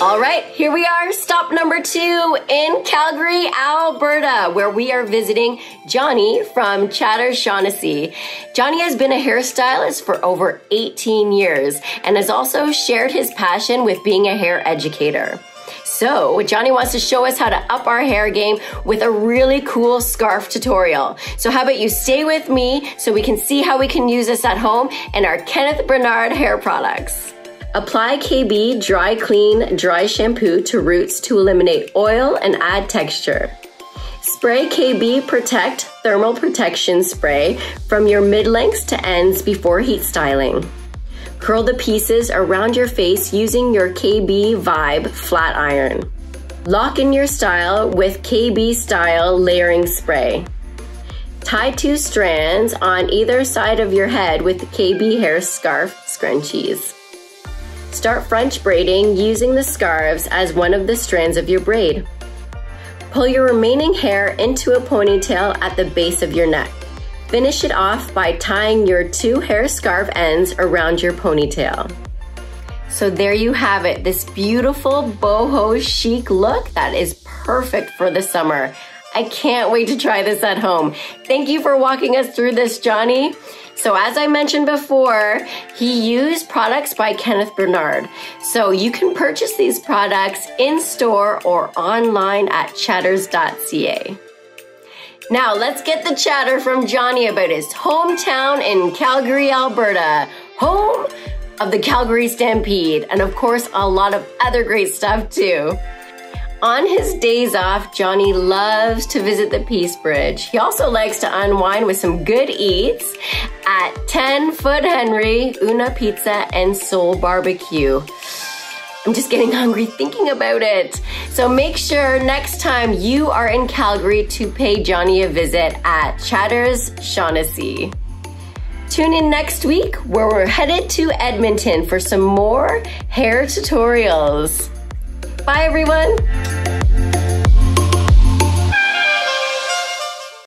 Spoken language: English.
All right, here we are, stop number two in Calgary, Alberta, where we are visiting Johnny from Chatter Shawnessy. Johnny has been a hairstylist for over 18 years and has also shared his passion with being a hair educator. So, Johnny wants to show us how to up our hair game with a really cool scarf tutorial. So, how about you stay with me so we can see how we can use this at home and our Kenneth Bernard hair products. Apply KB Dry Clean Dry Shampoo to roots to eliminate oil and add texture. Spray KB Protect Thermal Protection Spray from your mid-lengths to ends before heat styling. Curl the pieces around your face using your KB Vibe flat iron. Lock in your style with KB Style Layering Spray. Tie two strands on either side of your head with the KB Hair Scarf Scrunchies. Start French braiding using the scarves as one of the strands of your braid. Pull your remaining hair into a ponytail at the base of your neck. Finish it off by tying your two hair scarf ends around your ponytail. So there you have it, this beautiful boho chic look that is perfect for the summer. I can't wait to try this at home. Thank you for walking us through this, Johnny. So as I mentioned before, he used products by Kenneth Bernard. So you can purchase these products in store or online at chatters.ca. Now let's get the chatter from Johnny about his hometown in Calgary, Alberta, home of the Calgary Stampede, and of course a lot of other great stuff too. On his days off, Johnny loves to visit the Peace Bridge. He also likes to unwind with some good eats at 10 Foot Henry, Una Pizza, and Soul Barbecue. I'm just getting hungry thinking about it. So make sure next time you are in Calgary to pay Johnny a visit at Chatters Shawnessy. Tune in next week where we're headed to Edmonton for some more hair tutorials. Bye, everyone.